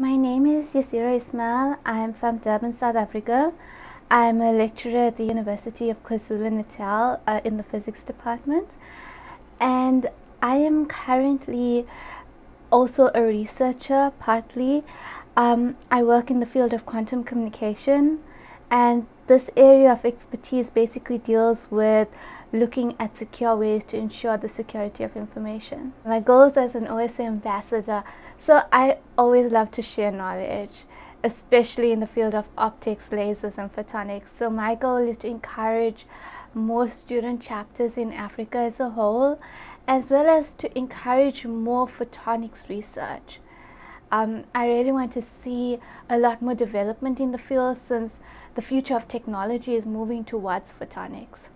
My name is Yaseera Ismail. I'm from Durban, South Africa. I'm a lecturer at the University of KwaZulu-Natal uh, in the physics department. And I am currently also a researcher, partly. Um, I work in the field of quantum communication and this area of expertise basically deals with looking at secure ways to ensure the security of information. My goals as an OSA ambassador, so I always love to share knowledge, especially in the field of optics, lasers and photonics. So my goal is to encourage more student chapters in Africa as a whole, as well as to encourage more photonics research. Um, I really want to see a lot more development in the field since the future of technology is moving towards photonics.